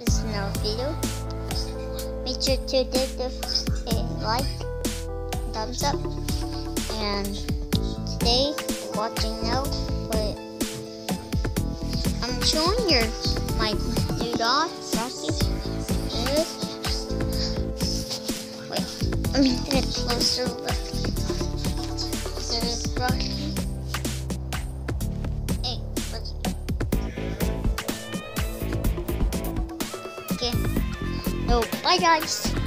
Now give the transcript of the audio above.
this is another video. Make sure to give this a like, thumbs up, and today watching now. But I'm showing your my new dog, Rocky. Wait, let me get a closer look. No, bye guys.